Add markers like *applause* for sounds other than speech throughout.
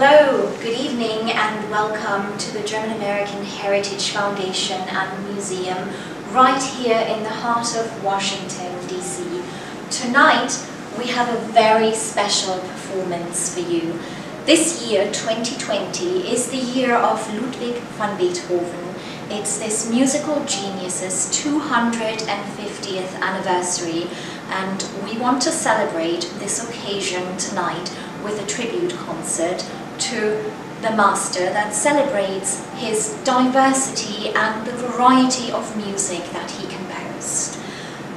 Hello, good evening, and welcome to the German American Heritage Foundation and Museum right here in the heart of Washington, D.C. Tonight, we have a very special performance for you. This year, 2020, is the year of Ludwig van Beethoven. It's this musical genius's 250th anniversary, and we want to celebrate this occasion tonight with a tribute concert to the master that celebrates his diversity and the variety of music that he composed.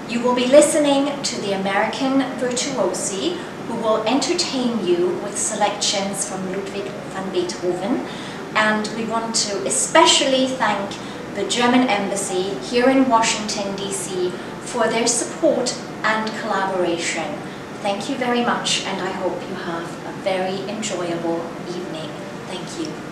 You will be listening to the American virtuosi who will entertain you with selections from Ludwig van Beethoven and we want to especially thank the German Embassy here in Washington DC for their support and collaboration. Thank you very much and I hope you have very enjoyable evening. Thank you.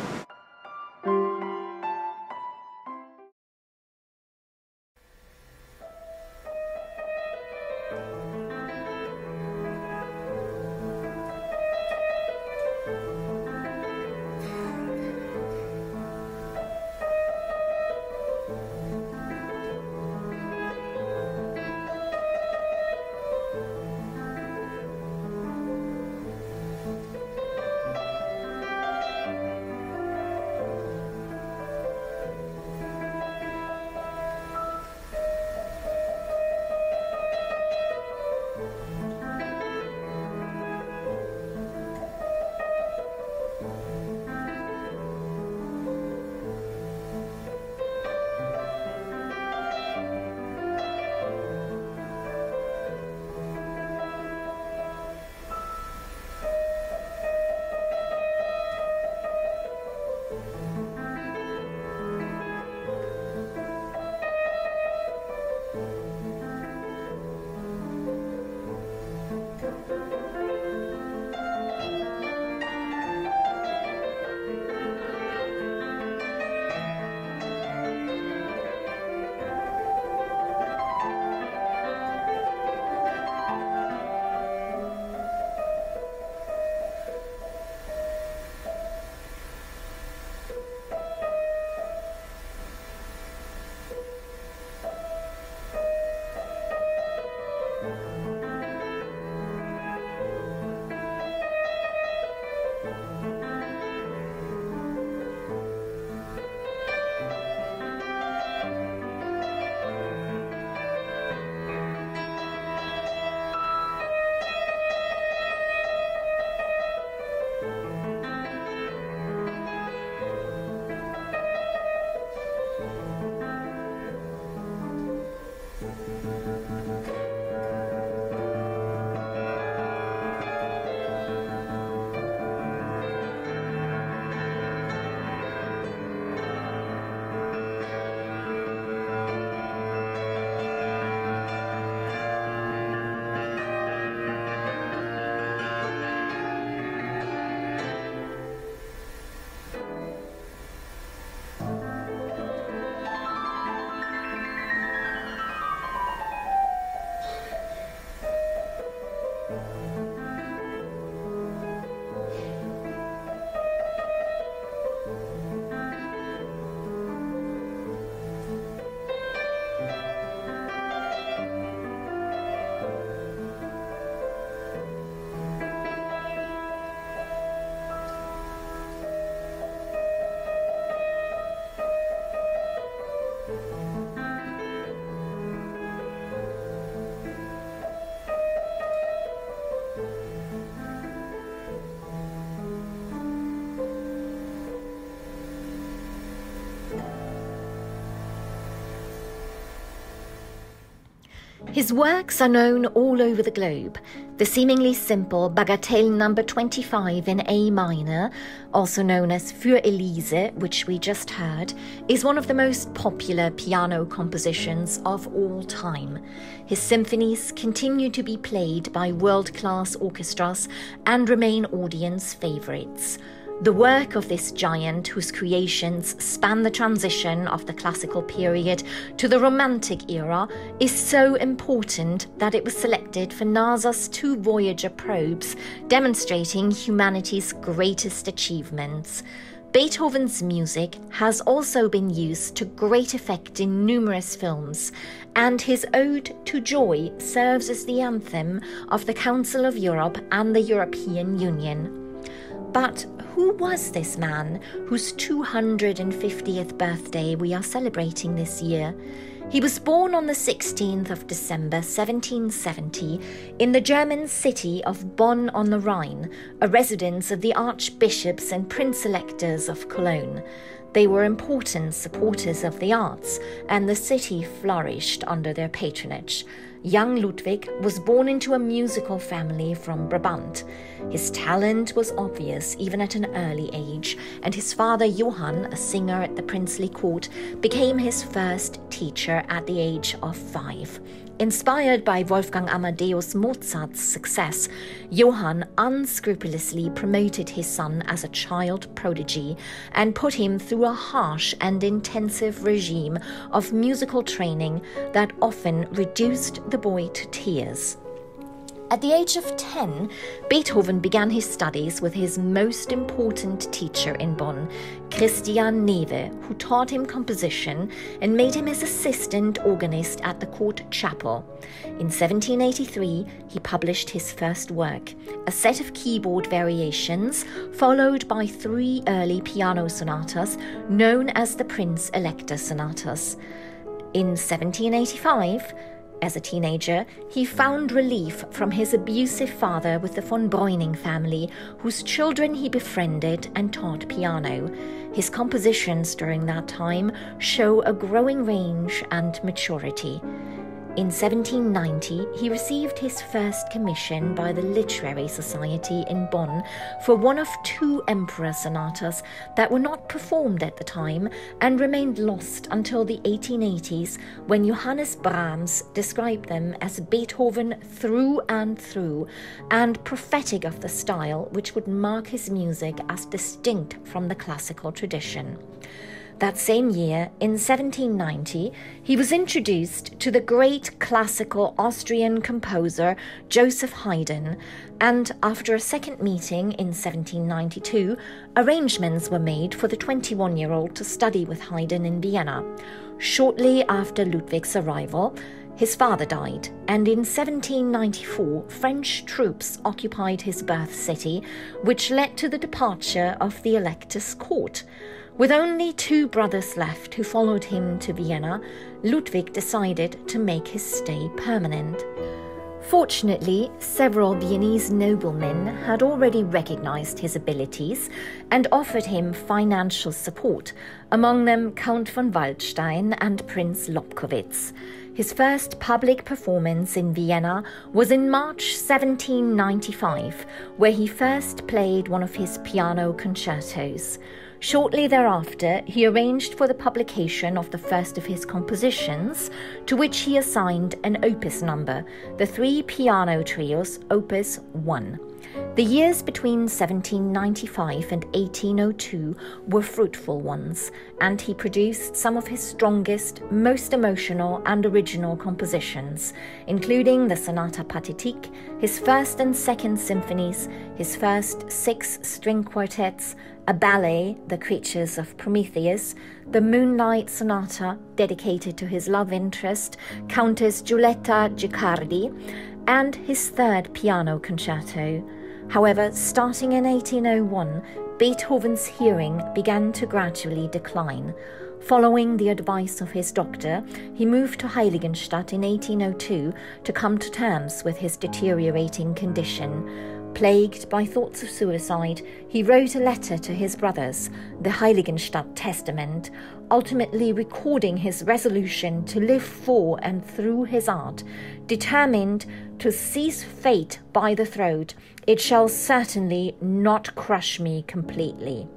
His works are known all over the globe. The seemingly simple Bagatelle number 25 in A minor, also known as Für Elise, which we just heard, is one of the most popular piano compositions of all time. His symphonies continue to be played by world class orchestras and remain audience favourites. The work of this giant, whose creations span the transition of the classical period to the Romantic era, is so important that it was selected for NASA's two Voyager probes, demonstrating humanity's greatest achievements. Beethoven's music has also been used to great effect in numerous films, and his Ode to Joy serves as the anthem of the Council of Europe and the European Union. But who was this man whose 250th birthday we are celebrating this year? He was born on the 16th of December 1770 in the German city of Bonn on the Rhine, a residence of the archbishops and prince electors of Cologne. They were important supporters of the arts, and the city flourished under their patronage. Young Ludwig was born into a musical family from Brabant. His talent was obvious even at an early age, and his father Johann, a singer at the princely court, became his first teacher at the age of five. Inspired by Wolfgang Amadeus Mozart's success, Johann unscrupulously promoted his son as a child prodigy and put him through a harsh and intensive regime of musical training that often reduced the boy to tears. At the age of 10, Beethoven began his studies with his most important teacher in Bonn, Christian Neefe, who taught him composition and made him his assistant organist at the court chapel. In 1783, he published his first work, a set of keyboard variations, followed by three early piano sonatas known as the Prince Elector sonatas. In 1785, as a teenager, he found relief from his abusive father with the von Breuning family, whose children he befriended and taught piano. His compositions during that time show a growing range and maturity. In 1790, he received his first commission by the Literary Society in Bonn for one of two Emperor sonatas that were not performed at the time and remained lost until the 1880s when Johannes Brahms described them as Beethoven through and through and prophetic of the style which would mark his music as distinct from the classical tradition. That same year, in 1790, he was introduced to the great classical Austrian composer Joseph Haydn, and after a second meeting in 1792, arrangements were made for the 21 year old to study with Haydn in Vienna. Shortly after Ludwig's arrival, his father died, and in 1794, French troops occupied his birth city, which led to the departure of the Elector's court. With only two brothers left who followed him to Vienna, Ludwig decided to make his stay permanent. Fortunately, several Viennese noblemen had already recognized his abilities and offered him financial support, among them Count von Waldstein and Prince Lobkowitz. His first public performance in Vienna was in March 1795, where he first played one of his piano concertos. Shortly thereafter, he arranged for the publication of the first of his compositions, to which he assigned an opus number, the three piano trios, opus 1. The years between 1795 and 1802 were fruitful ones, and he produced some of his strongest, most emotional, and original compositions, including the Sonata Pathétique, his first and second symphonies, his first six string quartets, a ballet, The Creatures of Prometheus, the Moonlight Sonata, dedicated to his love interest, Countess Giulietta Guicciardi, and his third piano concerto. However, starting in 1801, Beethoven's hearing began to gradually decline. Following the advice of his doctor, he moved to Heiligenstadt in 1802 to come to terms with his deteriorating condition. Plagued by thoughts of suicide, he wrote a letter to his brothers, the Heiligenstadt Testament, ultimately recording his resolution to live for and through his art, determined to seize fate by the throat. It shall certainly not crush me completely.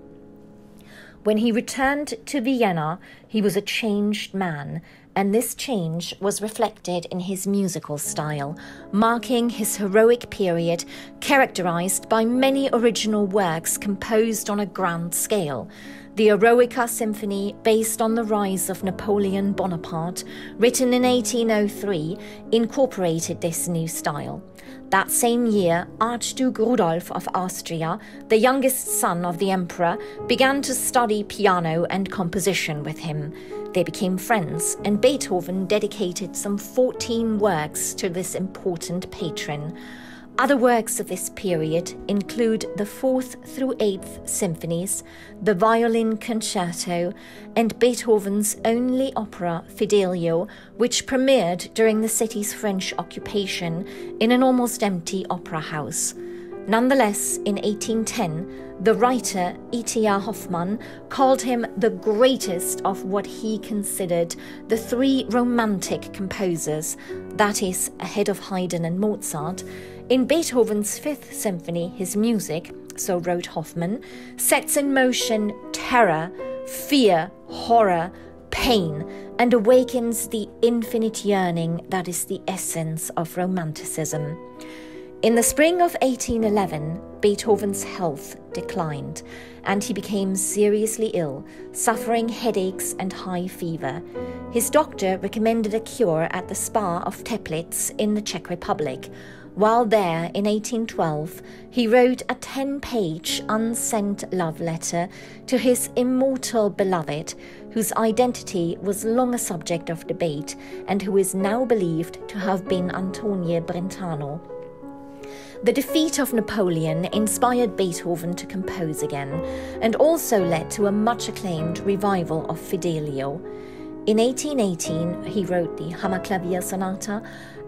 When he returned to Vienna, he was a changed man, and this change was reflected in his musical style, marking his heroic period characterized by many original works composed on a grand scale. The Eroica Symphony, based on the rise of Napoleon Bonaparte, written in 1803, incorporated this new style. That same year, Archduke Rudolf of Austria, the youngest son of the emperor, began to study piano and composition with him. They became friends, and Beethoven dedicated some 14 works to this important patron. Other works of this period include the 4th through 8th symphonies, the violin concerto, and Beethoven's only opera, Fidelio, which premiered during the city's French occupation in an almost empty opera house. Nonetheless, in 1810, the writer E.T.A. Hoffmann called him the greatest of what he considered the three romantic composers, that is, ahead of Haydn and Mozart, in Beethoven's Fifth Symphony, his music, so wrote Hoffmann, sets in motion terror, fear, horror, pain, and awakens the infinite yearning that is the essence of Romanticism. In the spring of 1811, Beethoven's health declined, and he became seriously ill, suffering headaches and high fever. His doctor recommended a cure at the spa of Teplitz in the Czech Republic, while there in 1812, he wrote a 10 page unsent love letter to his immortal beloved, whose identity was long a subject of debate and who is now believed to have been Antonia Brentano. The defeat of Napoleon inspired Beethoven to compose again and also led to a much acclaimed revival of Fidelio. In 1818, he wrote the Hammerklavier Sonata,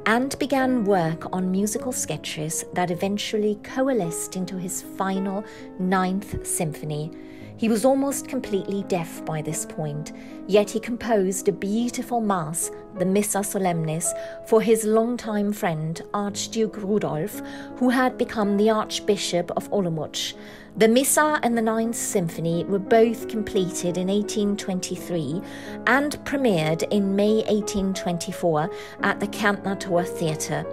and began work on musical sketches that eventually coalesced into his final Ninth Symphony. He was almost completely deaf by this point, yet he composed a beautiful mass, the Missa Solemnis, for his longtime friend Archduke Rudolf, who had become the Archbishop of Olomouc. The Missa and the Ninth Symphony were both completed in 1823 and premiered in May 1824 at the Kärntnertor Theatre.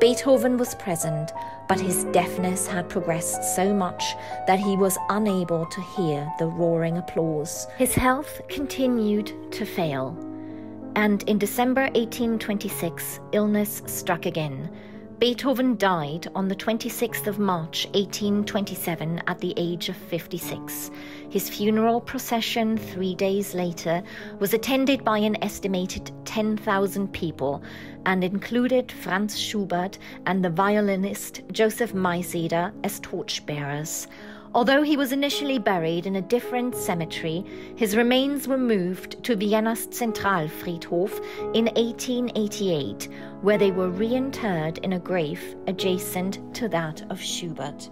Beethoven was present, but his deafness had progressed so much that he was unable to hear the roaring applause. His health continued to fail, and in December 1826, illness struck again. Beethoven died on the 26th of March 1827 at the age of 56. His funeral procession three days later was attended by an estimated 10,000 people and included Franz Schubert and the violinist Joseph Mayseder as torchbearers. Although he was initially buried in a different cemetery, his remains were moved to Vienna's Zentralfriedhof in 1888, where they were reinterred in a grave adjacent to that of Schubert.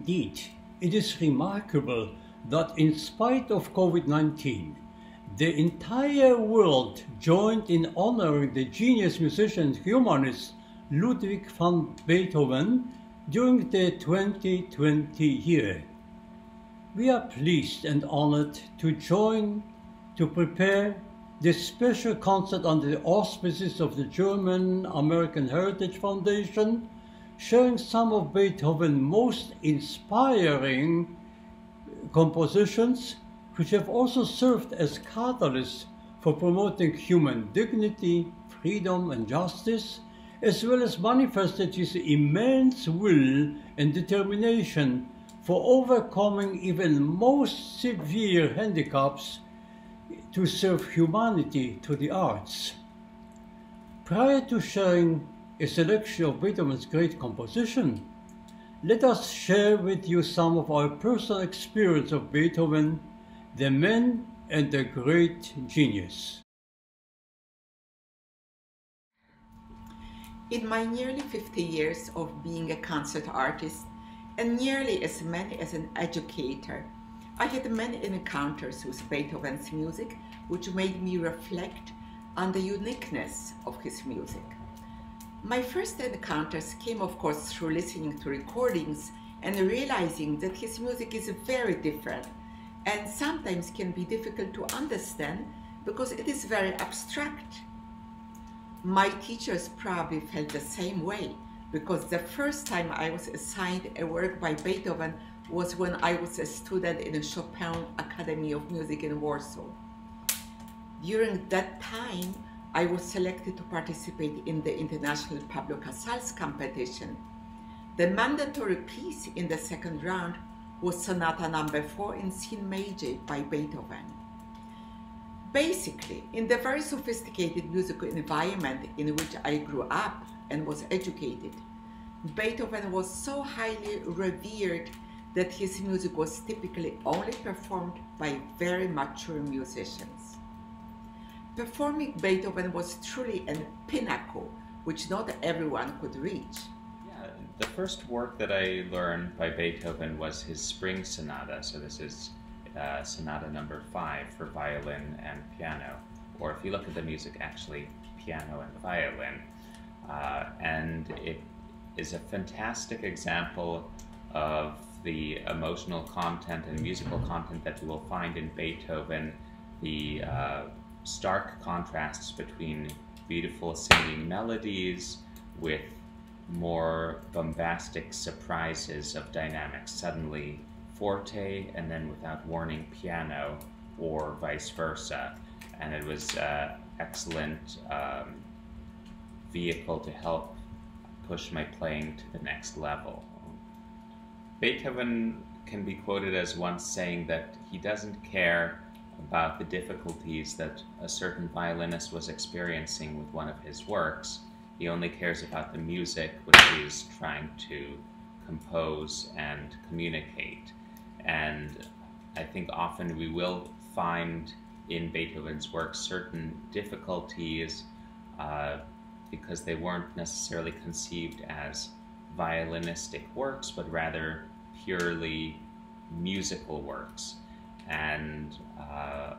Indeed, it is remarkable that in spite of COVID 19, the entire world joined in honoring the genius musician humanist Ludwig van Beethoven during the 2020 year. We are pleased and honored to join to prepare this special concert under the auspices of the German American Heritage Foundation, sharing some of Beethoven's most inspiring compositions, which have also served as catalysts for promoting human dignity, freedom, and justice, as well as manifested his immense will and determination for overcoming even most severe handicaps to serve humanity to the arts. Prior to sharing a selection of Beethoven's great composition, let us share with you some of our personal experience of Beethoven, the man and the great genius. In my nearly 50 years of being a concert artist, and nearly as many as an educator, I had many encounters with Beethoven's music, which made me reflect on the uniqueness of his music. My first encounters came, of course, through listening to recordings and realizing that his music is very different and sometimes can be difficult to understand because it is very abstract. My teachers probably felt the same way because the first time I was assigned a work by Beethoven was when I was a student in the Chopin Academy of Music in Warsaw. During that time, I was selected to participate in the International Pablo Casals competition. The mandatory piece in the second round was Sonata number 4 in C major by Beethoven. Basically, in the very sophisticated musical environment in which I grew up and was educated, Beethoven was so highly revered that his music was typically only performed by very mature musicians. Performing Beethoven was truly a pinnacle which not everyone could reach. Yeah, the first work that I learned by Beethoven was his Spring Sonata. So this is uh, Sonata number five for violin and piano. Or if you look at the music, actually piano and violin. Uh, and it is a fantastic example of the emotional content and musical content that you will find in Beethoven, the uh, stark contrasts between beautiful singing melodies with more bombastic surprises of dynamics, suddenly forte and then without warning piano or vice versa. And it was uh, excellent um, vehicle to help push my playing to the next level. Beethoven can be quoted as once saying that he doesn't care about the difficulties that a certain violinist was experiencing with one of his works. He only cares about the music which he is trying to compose and communicate. And I think often we will find in Beethoven's work certain difficulties uh, because they weren't necessarily conceived as violinistic works, but rather purely musical works. And uh,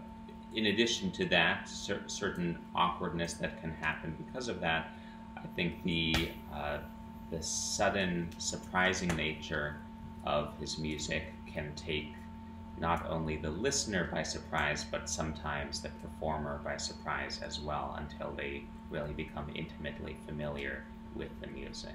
in addition to that, cer- certain awkwardness that can happen because of that, I think the uh, the sudden, surprising nature of his music can take not only the listener by surprise, but sometimes the performer by surprise as well, until they really become intimately familiar with the music.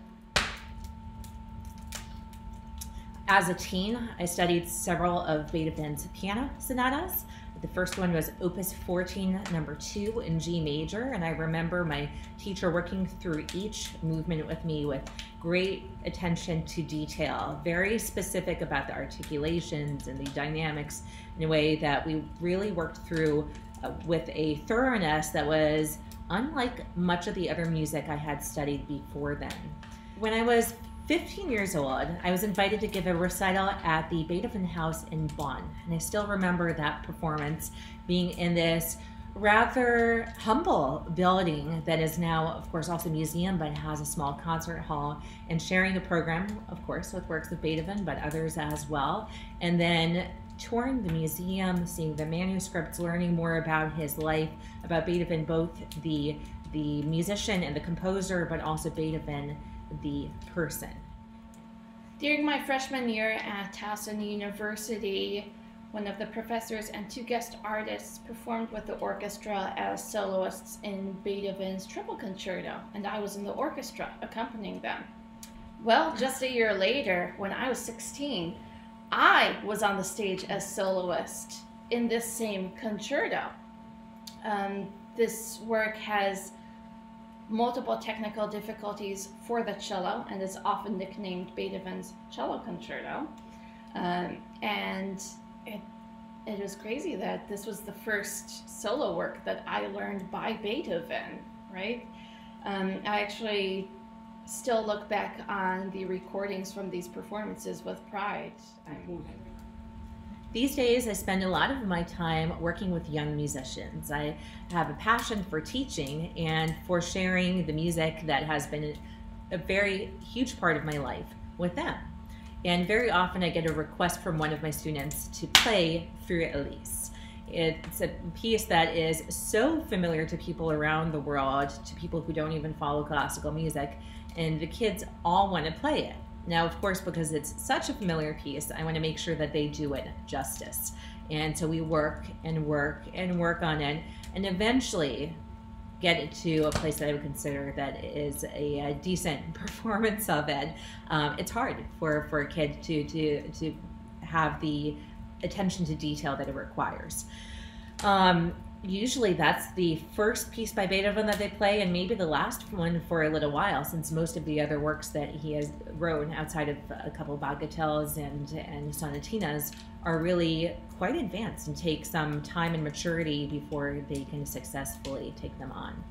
As a teen, I studied several of Beethoven's piano sonatas. The first one was Opus 14, number two in G major, and I remember my teacher working through each movement with me with great attention to detail, very specific about the articulations and the dynamics in a way that we really worked through uh, with a thoroughness that was unlike much of the other music I had studied before then. When I was 15 years old, I was invited to give a recital at the Beethoven House in Bonn. And I still remember that performance being in this rather humble building that is now, of course, also a museum, but has a small concert hall, and sharing the program, of course, with works of Beethoven, but others as well. And then touring the museum, seeing the manuscripts, learning more about his life, about Beethoven, both the the musician and the composer, but also Beethoven, the person. During my freshman year at Towson University, one of the professors and two guest artists performed with the orchestra as soloists in Beethoven's Triple Concerto, and I was in the orchestra accompanying them. Well, just a year later, when I was 16, I was on the stage as soloist in this same concerto. Um, this work has multiple technical difficulties for the cello and is often nicknamed Beethoven's cello concerto. Um, and it, it was crazy that this was the first solo work that I learned by Beethoven, right? Um, I actually still look back on the recordings from these performances with pride. These days, I spend a lot of my time working with young musicians. I have a passion for teaching and for sharing the music that has been a very huge part of my life with them. And very often, I get a request from one of my students to play Für Elise. It's a piece that is so familiar to people around the world, to people who don't even follow classical music, and the kids all want to play it. Now, of course, because it's such a familiar piece, I want to make sure that they do it justice. And so we work and work and work on it, and eventually get it to a place that I would consider that is a, a decent *laughs* performance of it. Um, it's hard for, for a kid to, to, to have the attention to detail that it requires. Um, usually that's the first piece by Beethoven that they play, and maybe the last one for a little while, since most of the other works that he has wrote outside of a couple of bagatelles and and sonatinas are really quite advanced and take some time and maturity before they can successfully take them on.